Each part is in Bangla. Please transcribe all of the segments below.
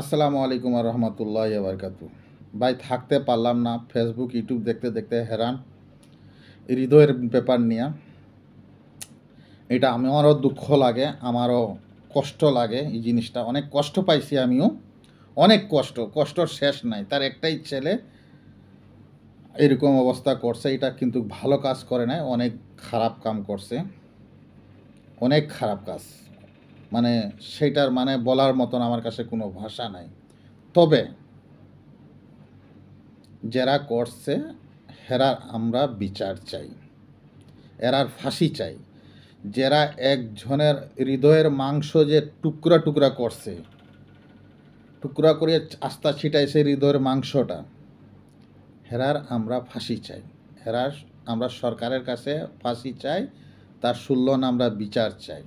আসসালামু আলাইকুম রহমতুল্লাহ বারকাত ভাই, থাকতে পারলাম না। ফেসবুক ইউটিউব দেখতে দেখতে হেরান। হৃদয়ের ব্যাপার নিয়ে। এটা আমারও দুঃখ লাগে, আমারও কষ্ট লাগে এই জিনিসটা। অনেক কষ্ট পাইছি আমিও। অনেক কষ্ট, কষ্টর শেষ নাই। তার একটাই ছেলে এরকম অবস্থা করছে, এটা কিন্তু ভালো কাজ করে নাই, অনেক খারাপ কাম করছে। অনেক খারাপ কাজ। মানে সেটার মানে বলার মতন আমার কাছে কোনো ভাষা নাই। তবে যারা করছে হেরার আমরা বিচার চাই। এরার ফাঁসি চাই। যারা একজনের হৃদয়ের মাংস যে টুকরা টুকরা করছে, টুকরা করে আস্তা ছিটাইছে হৃদয়ের মাংসটা হেরার আমরা ফাঁসি চাই। হেরার আমরা সরকারের কাছে ফাঁসি চাই, তার সুল্লন আমরা বিচার চাই।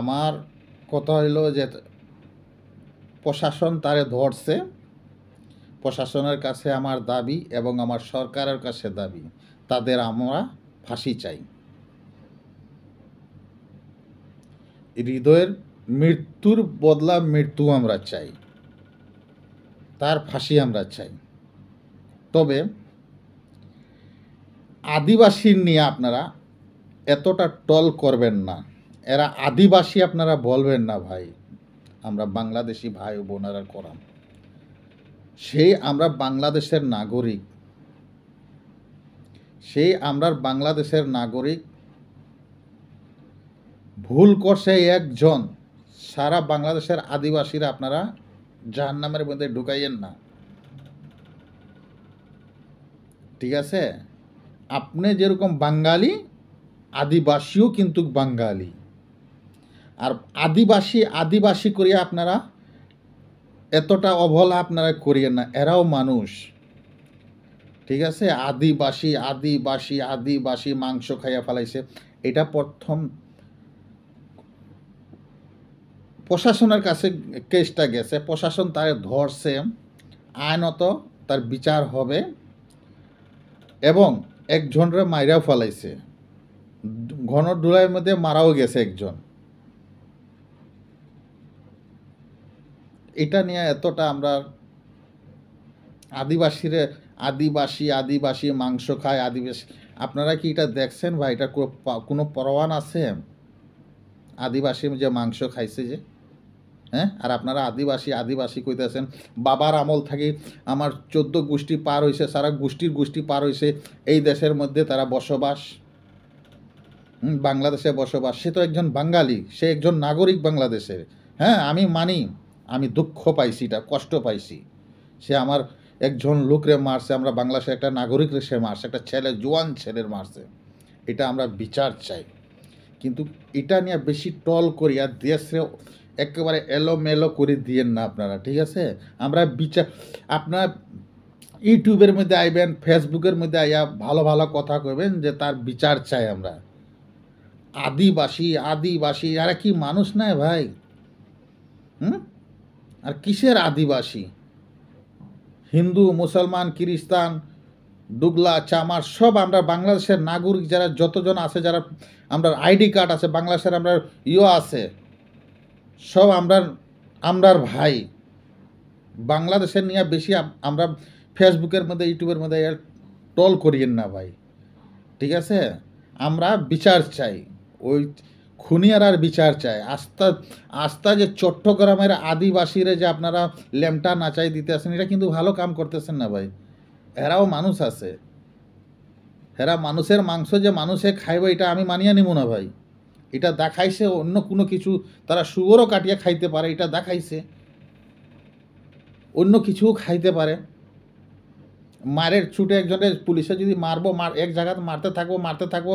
আমার কথা হইল যে প্রশাসন তারে ধরছে। প্রশাসনের কাছে আমার দাবি এবং আমার সরকারের কাছে দাবি, তাদের আমরা ফাঁসি চাই। হৃদয়ের মৃত্যুর বদলা মৃত্যু আমরা চাই। তার ফাঁসি আমরা চাই। তবে আদিবাসীর নিয়ে আপনারা এতটা টল করবেন না। এরা আদিবাসী আপনারা বলবেন না ভাই। আমরা বাংলাদেশি ভাই ও বোনেরা করাম। সেই আমরা বাংলাদেশের নাগরিক। সেই আমরা বাংলাদেশের নাগরিক। ভুল করছে একজন। সারা বাংলাদেশের আদিবাসীরা আপনারা জাহান্নামের মধ্যে ঢুকাইয়েন না। ঠিক আছে? আপনি যেরকম বাঙালি, আদিবাসীও কিন্তু বাঙালি। আর আদিবাসী আদিবাসী করিয়া আপনারা এতটা অবহেলা আপনারা করিয়েন না। এরাও মানুষ। ঠিক আছে? আদিবাসী আদিবাসী আদিবাসী মাংস খাইয়া ফেলাইছে। এটা প্রথম প্রশাসনের কাছে কেসটা গেছে। প্রশাসন তার ধরছে। আইনত তার বিচার হবে এবং একজনরে মাইরাও ফেলাইছে। ঘন ডুলাইয়ের মধ্যে মারাও গেছে একজন। এটা নিয়ে এতটা আমরা আদিবাসীরে আদিবাসী আদিবাসী মাংস খায়, আদিবাসী। আপনারা কি এটা দেখছেন ভাই? এটা কোনো প্রমাণ আছে? আদিবাসী যে মাংস খাইছে যে হ্যাঁ? আর আপনারা আদিবাসী আদিবাসী কইতেছেন, বাবার আমল থাকি আমার চোদ্দ গোষ্ঠী পার হয়েছে সারা গোষ্ঠীর গোষ্ঠী পার হয়েছে এই দেশের মধ্যে তারা বসবাস বাংলাদেশে বসবাস। সে তো একজন বাঙালি, সে একজন নাগরিক বাংলাদেশের। হ্যাঁ আমি মানি। আমি দুঃখ পাইছি, এটা কষ্ট পাইছি। সে আমার একজন লোকরে মারছে, আমরা বাংলাদেশের একটা নাগরিকরে সে মারছে, একটা ছেলে, জোয়ান ছেলের মারছে। এটা আমরা বিচার চাই। কিন্তু এটা নিয়ে বেশি টল করিয়া দেশে একেবারে এলোমেলো করে দিয়েন না আপনারা, ঠিক আছে? আমরা বিচার আপনার ইউটিউবের মধ্যে আইবেন, ফেসবুকের মধ্যে আইয়া ভালো ভালো কথা কইবেন যে তার বিচার চাই আমরা। আদিবাসী আদিবাসী, আর কি মানুষ নাই ভাই? হুম? আর কিসের আদিবাসী? হিন্দু, মুসলমান, খ্রিস্টান, ডুগলা, চামার, সব আমরা বাংলাদেশের নাগরিক যারা যতজন আছে, যারা আমরা আইডি কার্ড আছে, বাংলাদেশের আমরা ইয়ে আছে, সব আমরা, আমরার ভাই। বাংলাদেশের নিয়ে বেশি আমরা ফেসবুকের মধ্যে, ইউটিউবের মধ্যে টল করিয়েন না ভাই, ঠিক আছে? আমরা বিচার চাই। ওই খুনিয়ার আর বিচার চায়। আস্তা আস্তা যে চট্টগ্রামের আদিবাসীরা যে আপনারা ল্যামটা নাচাই দিতে আসেন, এটা কিন্তু ভালো কাম করতেছেন না ভাই। এরাও মানুষ আছে। এরা মানুষের মাংস যে মানুষে খাইবে, এটা আমি মানিয়ে নিব না ভাই। এটা দেখাইছে, অন্য কোনো কিছু তারা সুগরও কাটিয়ে খাইতে পারে, এটা দেখাইছে। অন্য কিছুও খাইতে পারে। মারের ছুটে একজনের পুলিশে যদি মারবো, মার, এক জায়গাতে মারতে থাকব মারতে থাকব,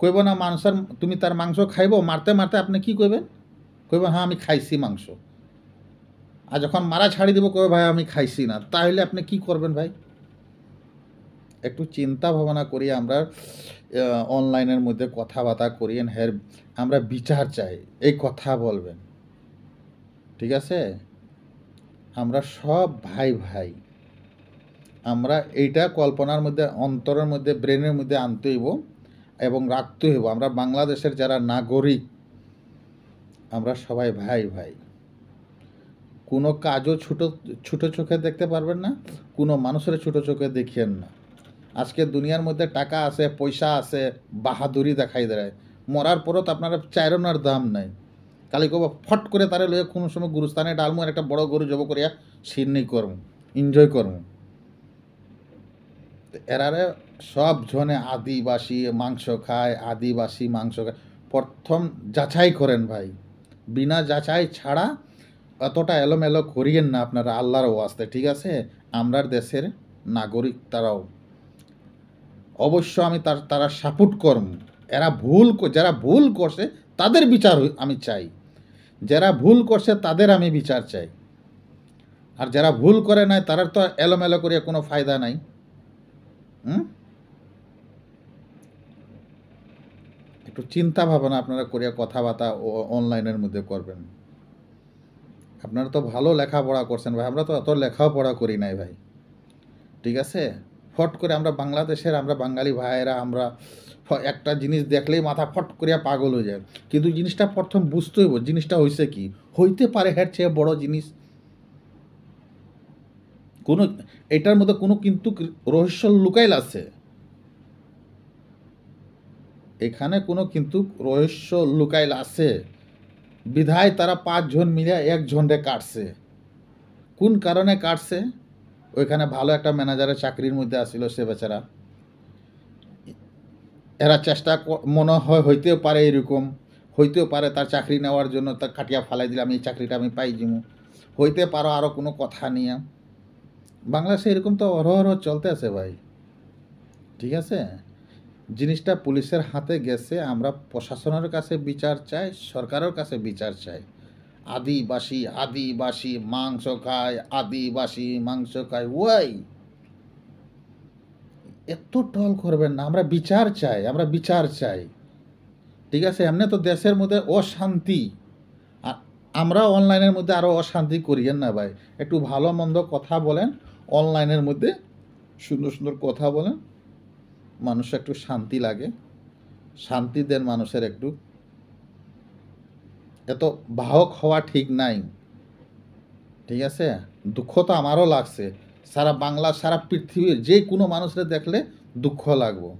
কইব না মানুষের তুমি তার মাংস খাইবো, মারতে মারতে আপনি কি কইবেন? কইবেন হ্যাঁ আমি খাইছি মাংস। আর যখন মারা ছাড়ি দেবো কবে ভাই, আমি খাইছি না। তাহলে আপনি কি করবেন ভাই? একটু চিন্তা ভাবনা করি আমরা অনলাইনের মধ্যে কথাবার্তা করি হ্যার আমরা বিচার চাই, এই কথা বলবেন। ঠিক আছে? আমরা সব ভাই ভাই আমরা এইটা কল্পনার মধ্যে, অন্তরের মধ্যে, ব্রেনের মধ্যে আনতে হইব এবং রাখতে হইব। আমরা বাংলাদেশের যারা নাগরিক, আমরা সবাই ভাই ভাই। কোনো কাজও ছোটো ছোটো চোখে দেখতে পারবেন না, কোনো মানুষের ছোটো চোখে দেখিয়েন না। আজকে দুনিয়ার মধ্যে টাকা আছে, পয়সা আছে, বাহাদুরি দেখাই দেয়। মরার পরও তো আপনার চাইরনার দাম নাই। কালি কব ফট করে তারে লয়ে কোনো সময় গুরুস্থানে ডালমু একটা বড় গরু জব করিয়া সিন্নি করমু এনজয় করমু। তো এরারে সব জনে আদিবাসী মাংস খায়, আদিবাসী মাংস খায়। প্রথম যাচাই করেন ভাই। বিনা যাচাই ছাড়া অতটা এলোমেলো করিয়েন না আপনারা, আল্লাহর ওয়াস্তে, ঠিক আছে? আমরার দেশের নাগরিক, তারাও। অবশ্য আমি তার, তারা সাপোর্ট করম। এরা ভুল যারা ভুল করছে, তাদের বিচার আমি চাই। যারা ভুল করছে, তাদের আমি বিচার চাই। আর যারা ভুল করে নাই তারা তো এলোমেলো করিয়া কোনো ফায়দা নাই। একটু চিন্তা ভাবনা আপনারা করিয়া কথাবার্তা অনলাইনের মধ্যে করবেন। আপনারা তো ভালো লেখাপড়া করছেন ভাই, আমরা তো অত লেখাপড়া করি নাই ভাই। ঠিক আছে? ফট করে আমরা বাংলাদেশের আমরা বাঙালি ভাইয়েরা, আমরা একটা জিনিস দেখলেই মাথা ফট করিয়া পাগল হয়ে যায়। কিন্তু জিনিসটা প্রথম বুঝতে হইব, জিনিসটা হয়েছে কি? হইতে পারে হ্যার চেয়ে বড় জিনিস কোনো, এটার মধ্যে কোনো কিন্তু রহস্য লুকাইল আছে। এখানে কোনো কিন্তু রহস্য লুকাইল আছে। বিধায় তারা পাঁচজন মিলে একজনরে কাটছে। কোন কারণে কাটছে? ওইখানে ভালো একটা ম্যানেজারের চাকরির মধ্যে আসছিল সে বেচারা। এরা চেষ্টা মনে হয় হইতেও পারে এরকম। হইতেও পারে তার চাকরি নেওয়ার জন্য তার কাটিয়া ফালাই দিলাম, এই চাকরিটা আমি পাই যাব হইতে পারো আরও কোনো কথা নিয়ে। বাংলাদেশে এরকম তো অরহর চলতে আছে ভাই। ঠিক আছে? জিনিসটা পুলিশের হাতে গেছে, আমরা প্রশাসনের কাছে বিচার চাই, সরকারের কাছে বিচার চাই। আদিবাসী আদিবাসী মাংস খায়, আদিবাসী মাংস খায়, ওয়াই। এত টল করবেন না, আমরা বিচার চাই, আমরা বিচার চাই। ঠিক আছে? এমনি তো দেশের মধ্যে অশান্তি। আমরা অনলাইনের মধ্যে আরও অশান্তি করিয়েন না ভাই। একটু ভালো মন্দ কথা বলেন অনলাইনের মধ্যে সুন্দর সুন্দর কথা বলেন মানুষ একটু শান্তি লাগে, শান্তি দেন মানুষের একটু। এত বাহক হওয়া ঠিক নাই। ঠিক আছে? দুঃখ তো আমারও লাগছে। সারা বাংলা, সারা পৃথিবীর যে কোনো মানুষের দেখলে দুঃখ লাগবো।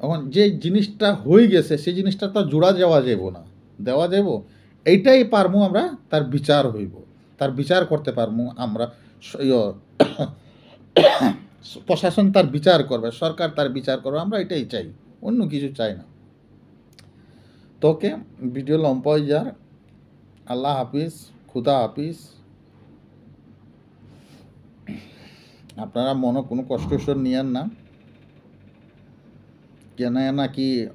এখন যে জিনিসটা হয়ে গেছে, সেই জিনিসটা তো জোড়া যাওয়া যাব না। দেওয়া যাব এইটাই পারমু আমরা, তার বিচার হইব। তার বিচার করতে পারমু আমরা প্রশাসন তার বিচার করবে, সরকার তার বিচার করবে, আমরা এটাই চাই, অন্য কিছু চাই না। তোকে ভিডিও হয়ে যার, আল্লাহ হাফিজ, খুদা হাফিজ। আপনারা মনে কোনো কষ্ট নিয়েন না। কেন নাকি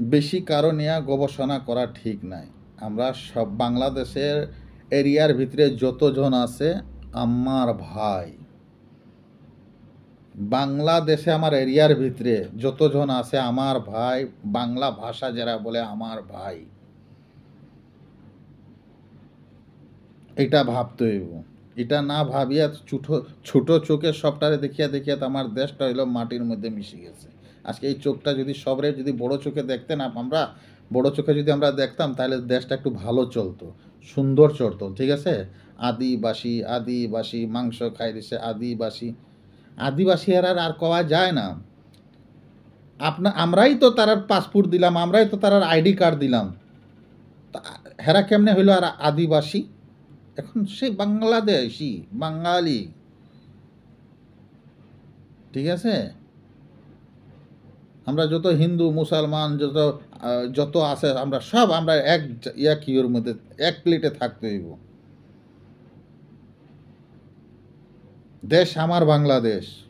বেশি কারও নিয়ে গবেষণা করা ঠিক নাই। আমরা সব বাংলাদেশের এরিয়ার ভিতরে যতজন আছে আমার ভাই। বাংলাদেশে আমার এরিয়ার ভিতরে যতজন আছে, আমার ভাই, বাংলা ভাষা যারা বলে আমার ভাই। এটা ভাবতে হইব। এটা না ভাবিয়া ছোট ছোট চোখে সবটারে দেখিয়া দেখিয়া তো আমার দেশটা হইল মাটির মধ্যে মিশে গেছে। আজকে এই চোখটা যদি সবরে যদি বড় চোখে দেখতেন আমরা বড় চোখে যদি আমরা দেখতাম, তাহলে দেশটা একটু ভালো চলতো, সুন্দর চলতো, ঠিক আছে? আদিবাসী আদিবাসী, মাংস খাই দিছে আদিবাসী। আদিবাসী আর আর কওয়া যায় না। আপনা, আমরাই তো তার পাসপোর্ট দিলাম, আমরাই তো তার আইডি কার্ড দিলাম। হেরা কেমনে হইল আর আদিবাসী? এখন সে বাংলাদেশি, বাঙালি। ঠিক আছে? আমরা যত হিন্দু, মুসলমান, যত যত আছে, আমরা সব আমরা এক এক ইয়ের মধ্যে, এক প্লেটে থাকতে হইব। দেশ আমার বাংলাদেশ।